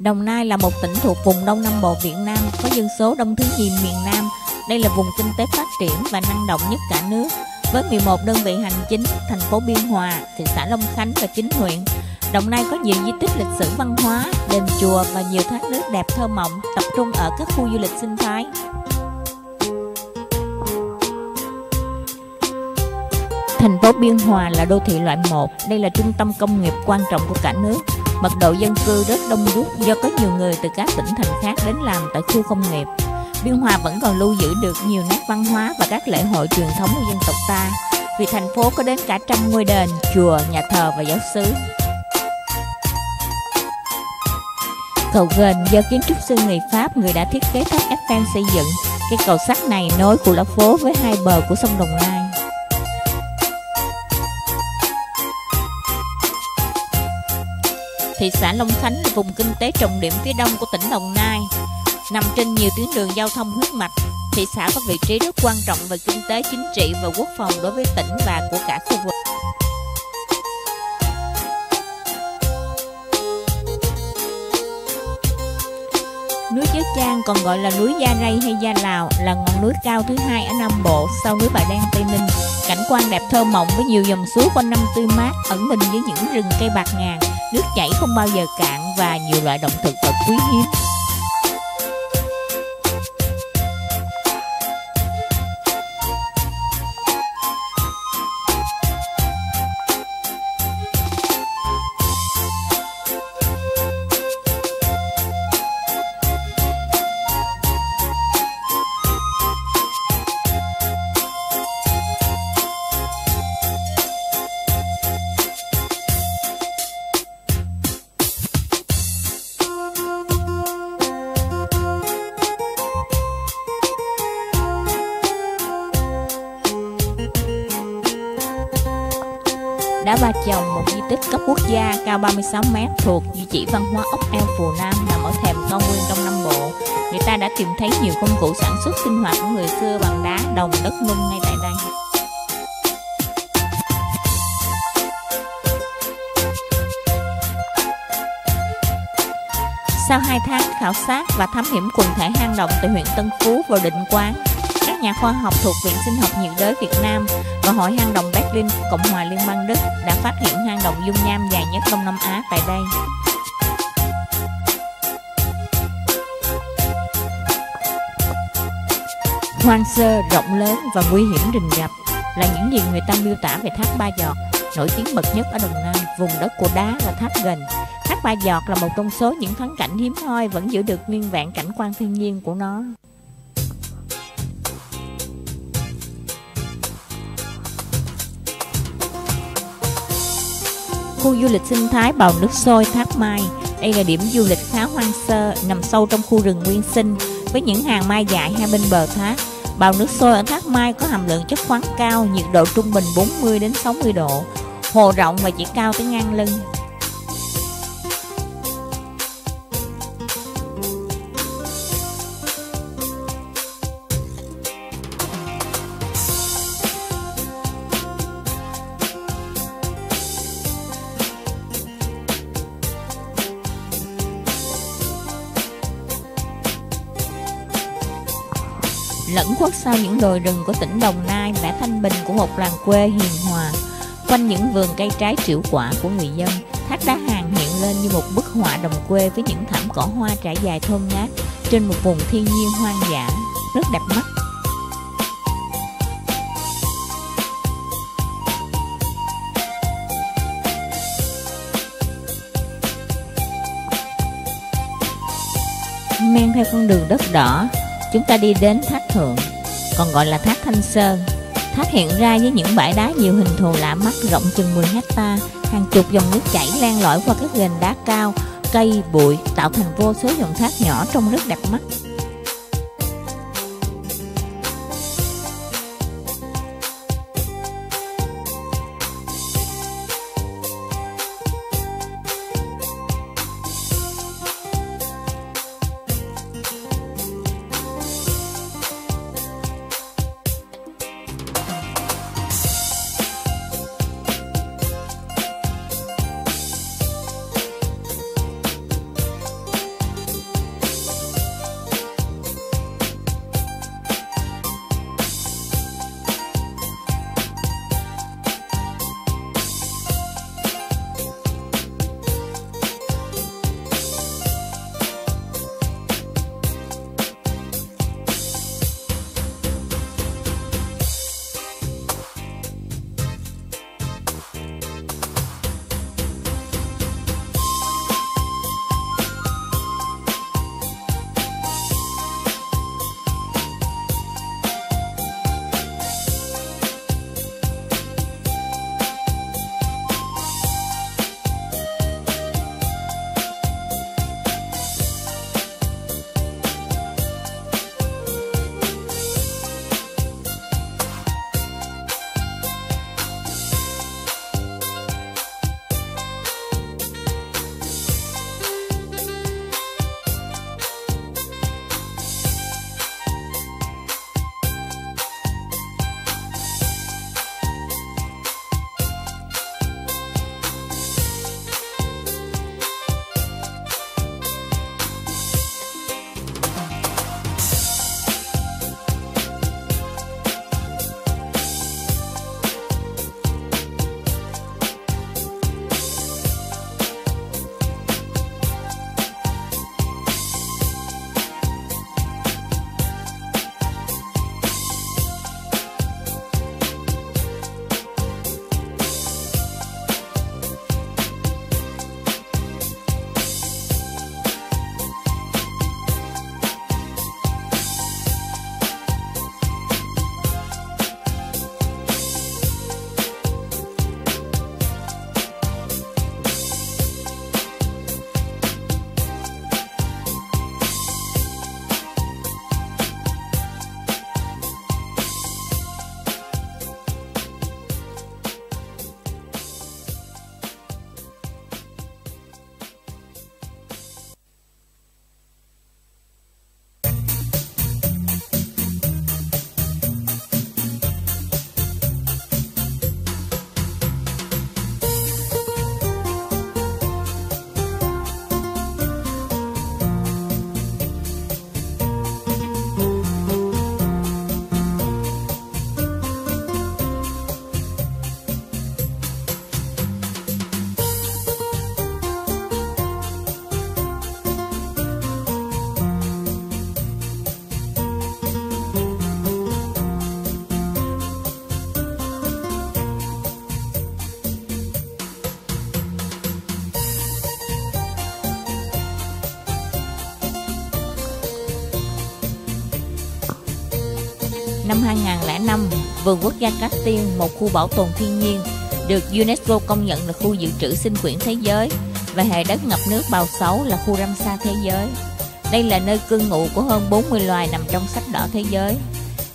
Đồng Nai là một tỉnh thuộc vùng Đông Nam Bộ Việt Nam, có dân số đông thứ nhì miền Nam. Đây là vùng kinh tế phát triển và năng động nhất cả nước, với 11 đơn vị hành chính, thành phố Biên Hòa, thị xã Long Khánh và 9 huyện. Đồng Nai có nhiều di tích lịch sử văn hóa, đền chùa và nhiều thác nước đẹp thơ mộng, tập trung ở các khu du lịch sinh thái. Thành phố Biên Hòa là đô thị loại 1, đây là trung tâm công nghiệp quan trọng của cả nước. Mật độ dân cư rất đông đúc do có nhiều người từ các tỉnh thành khác đến làm tại khu công nghiệp. Biên Hòa vẫn còn lưu giữ được nhiều nét văn hóa và các lễ hội truyền thống của dân tộc ta, vì thành phố có đến cả trăm ngôi đền, chùa, nhà thờ và giáo xứ. Cầu Gền do kiến trúc sư người Pháp người đã thiết kế tháp Eiffel xây dựng. Cây cầu sắt này nối khu lá phố với hai bờ của sông Đồng Nai. Thị xã Long Khánh là vùng kinh tế trọng điểm phía đông của tỉnh Đồng Nai, nằm trên nhiều tuyến đường giao thông huyết mạch. Thị xã có vị trí rất quan trọng về kinh tế, chính trị và quốc phòng đối với tỉnh và của cả khu vực. Núi Chớ Trang còn gọi là núi Gia Ray hay Gia Lào là ngọn núi cao thứ hai ở Nam Bộ sau núi Bà Đen Tây Ninh. Cảnh quan đẹp thơ mộng với nhiều dòng suối quanh năm tươi mát ẩn mình với những rừng cây bạc ngàn, nước chảy không bao giờ cạn và nhiều loại động thực vật quý hiếm. Đá Ba Chồng, một di tích cấp quốc gia cao 36 m thuộc di chỉ văn hóa ốc eo Phù Nam nằm ở thềm cao nguyên trong Nam Bộ. Người ta đã tìm thấy nhiều công cụ sản xuất sinh hoạt của người xưa bằng đá, đồng, đất nung ngay tại đây. Sau 2 tháng khảo sát và thám hiểm quần thể hang động tại huyện Tân Phú và Định Quán, các nhà khoa học thuộc Viện Sinh học nhiệt đới Việt Nam và Hội hang động Berlin, Cộng hòa Liên bang Đức đã phát hiện hang động dung nham dài nhất Đông Nam Á tại đây. Hoang sơ, rộng lớn và nguy hiểm rình rập là những gì người ta miêu tả về thác Ba Giọt, nổi tiếng bậc nhất ở Đồng Nai, vùng đất của đá và thác gần. Thác Ba Giọt là một trong số những thắng cảnh hiếm hoi vẫn giữ được nguyên vẹn cảnh quan thiên nhiên của nó. Khu du lịch sinh thái bào nước sôi Thác Mai. Đây là điểm du lịch khá hoang sơ, Nằm sâu trong khu rừng nguyên sinh, Với những hàng mai dại hai bên bờ thác. Bào nước sôi ở Thác Mai có hàm lượng chất khoáng cao, Nhiệt độ trung bình 40 đến 60 độ. Hồ rộng và chỉ cao tới ngang lưng. Lẫn khuất sau những đồi rừng của tỉnh Đồng Nai vẻ thanh bình của một làng quê hiền hòa. Quanh những vườn cây trái triệu quả của người dân, thác đá hàng hiện lên như một bức họa đồng quê với những thảm cỏ hoa trải dài thơm ngát trên một vùng thiên nhiên hoang dã, rất đẹp mắt. Men theo con đường đất đỏ, chúng ta đi đến thác thượng, còn gọi là thác Thanh Sơn. Thác hiện ra với những bãi đá nhiều hình thù lạ mắt rộng chừng 10 hecta, hàng chục dòng nước chảy len lỏi qua các gành đá cao, cây, bụi tạo thành vô số dòng thác nhỏ trông rất đẹp mắt. Năm 2005, vườn quốc gia Cát Tiên, một khu bảo tồn thiên nhiên, được UNESCO công nhận là khu dự trữ sinh quyển thế giới và hệ đất ngập nước Bào Xấu là khu Ramsar thế giới. Đây là nơi cư ngụ của hơn 40 loài nằm trong sách đỏ thế giới.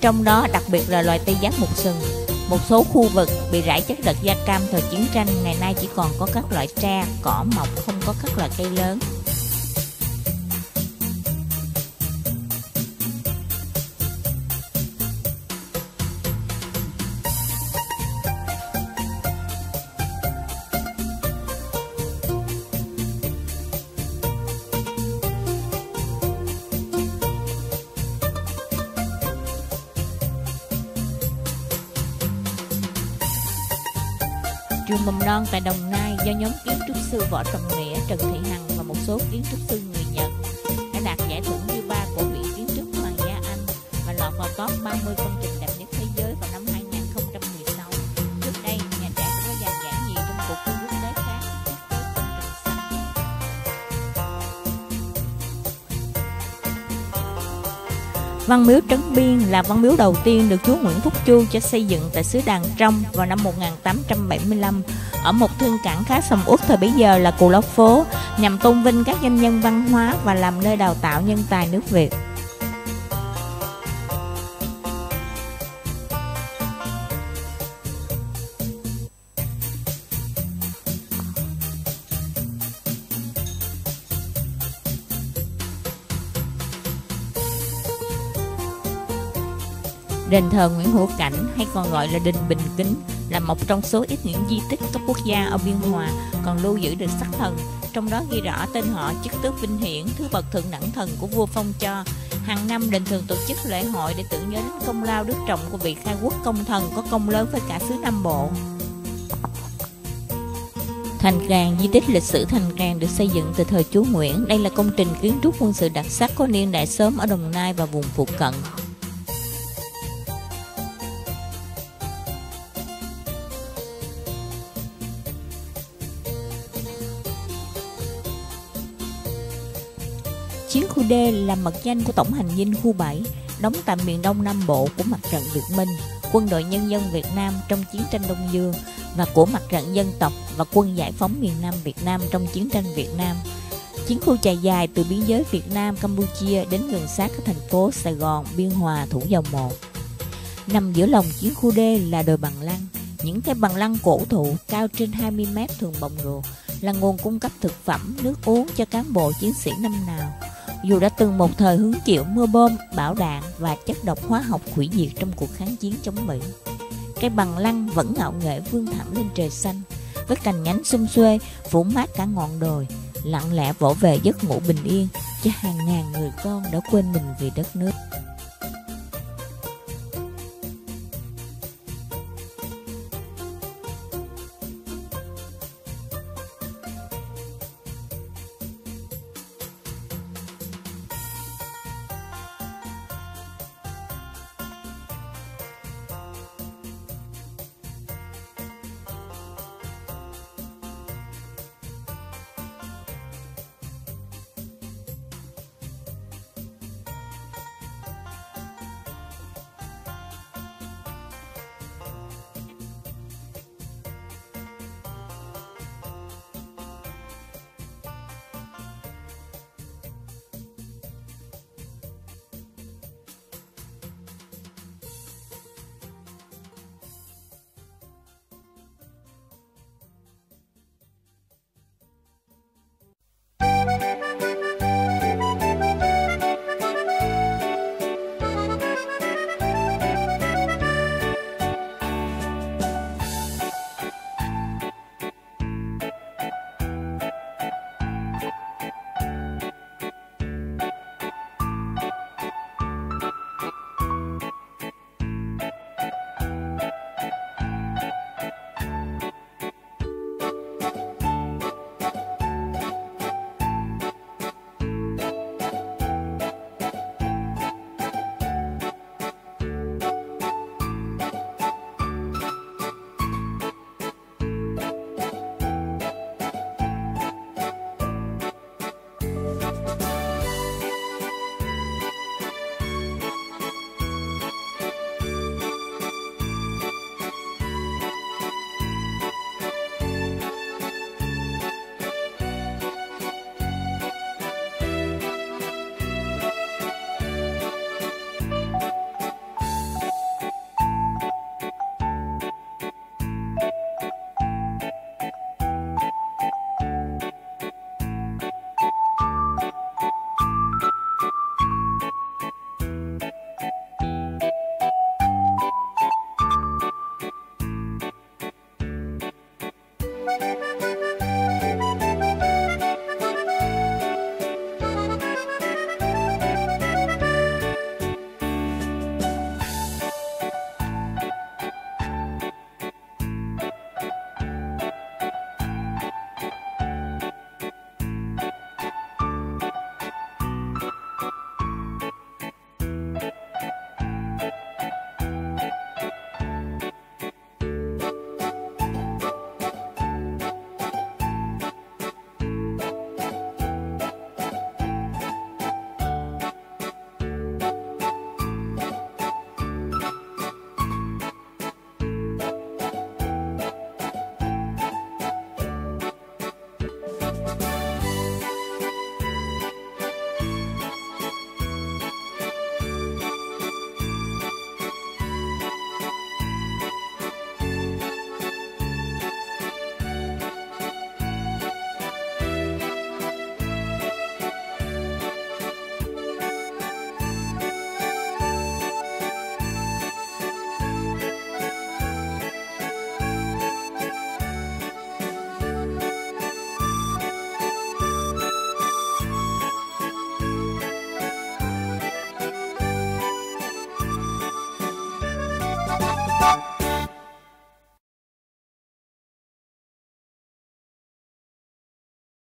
Trong đó đặc biệt là loài tê giác mục sừng. Một số khu vực bị rải chất đợt da cam thời chiến tranh ngày nay chỉ còn có các loại tre, cỏ mọc, không có các loại cây lớn. Trường mầm non tại Đồng Nai do nhóm kiến trúc sư Võ Trọng Nghĩa, Trần Thị Hằng và một số kiến trúc sư người Nhật. Đã đạt giải thưởng như ba của Viện Kiến trúc Hoàng gia Anh và lọt vào top 30 công trình Văn miếu Trấn Biên là văn miếu đầu tiên được chúa Nguyễn Phúc Chu cho xây dựng tại xứ Đàn Trong vào năm 1875 ở một thương cảng khá sầm uất thời bấy giờ là Cù Lao Phố, nhằm tôn vinh các doanh nhân văn hóa và làm nơi đào tạo nhân tài nước Việt. Đền thờ Nguyễn Hữu Cảnh hay còn gọi là đình Bình Kính là một trong số ít những di tích cấp quốc gia ở Biên Hòa còn lưu giữ được sắc thần. Trong đó ghi rõ tên họ, chức tước vinh hiển, thứ bậc thượng đẳng thần của vua Phong Cho. Hàng năm đền thường tổ chức lễ hội để tưởng nhớ đến công lao đức trọng của vị khai quốc công thần có công lớn với cả xứ Nam Bộ. Thành Càng, di tích lịch sử Thành Càng được xây dựng từ thời chúa Nguyễn. Đây là công trình kiến trúc quân sự đặc sắc có niên đại sớm ở Đồng Nai và vùng phụ cận. Chiến khu D là mật danh của Tổng hành dinh khu 7, đóng tại miền Đông Nam Bộ của mặt trận Việt Minh, quân đội nhân dân Việt Nam trong chiến tranh Đông Dương và của mặt trận dân tộc và quân giải phóng miền Nam Việt Nam trong chiến tranh Việt Nam. Chiến khu chạy dài từ biên giới Việt Nam, Campuchia đến gần sát các thành phố Sài Gòn, Biên Hòa, Thủ Dầu Một. Nằm giữa lòng chiến khu D là đồi bằng lăng, những cái bằng lăng cổ thụ cao trên 20 mét thường bồng rùa là nguồn cung cấp thực phẩm, nước uống cho cán bộ chiến sĩ năm nào dù đã từng một thời hứng chịu mưa bom, bão đạn và chất độc hóa học hủy diệt trong cuộc kháng chiến chống Mỹ. Cây bằng lăng vẫn ngạo nghệ vươn thẳng lên trời xanh, với cành nhánh xum xuê phủ mát cả ngọn đồi, lặng lẽ vỗ về giấc ngủ bình yên cho hàng ngàn người con đã quên mình vì đất nước.